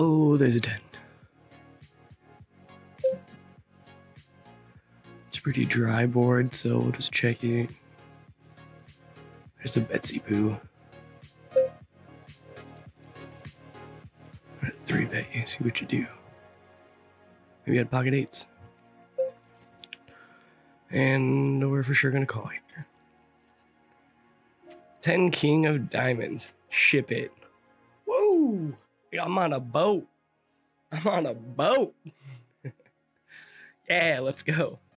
Oh, there's a 10. It's a pretty dry board, so we'll just check it. There's a Betsy Boo. Three bet you, see what you do. Maybe you had pocket eights. And we're for sure gonna call here. 10 King of Diamonds. Ship it. Whoa! I'm on a boat. I'm on a boat. yeah, let's go.